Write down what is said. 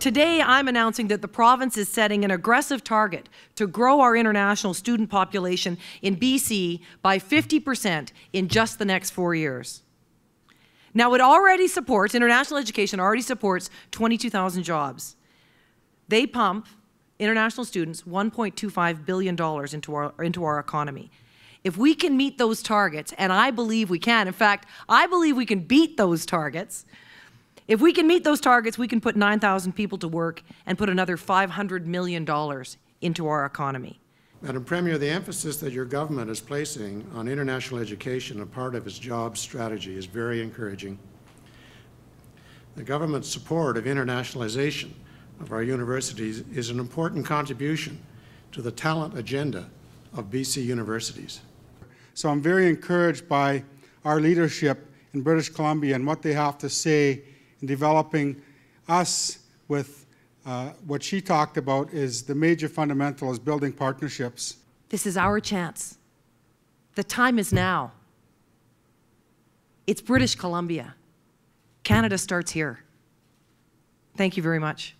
Today, I'm announcing that the province is setting an aggressive target to grow our international student population in BC by 50% in just the next four years. Now, it already supports, international education already supports 22,000 jobs. They pump, international students, $1.25 billion into our, into our economy. If we can meet those targets, and I believe we can, in fact, I believe we can beat those targets, if we can meet those targets, we can put 9,000 people to work and put another $500 million into our economy. Madam Premier, the emphasis that your government is placing on international education, a part of its job strategy, is very encouraging. The government's support of internationalization of our universities is an important contribution to the talent agenda of BC universities. So I'm very encouraged by our leadership in British Columbia and what they have to say in developing us with uh, what she talked about is the major fundamental is building partnerships. This is our chance. The time is now. It's British Columbia. Canada starts here. Thank you very much.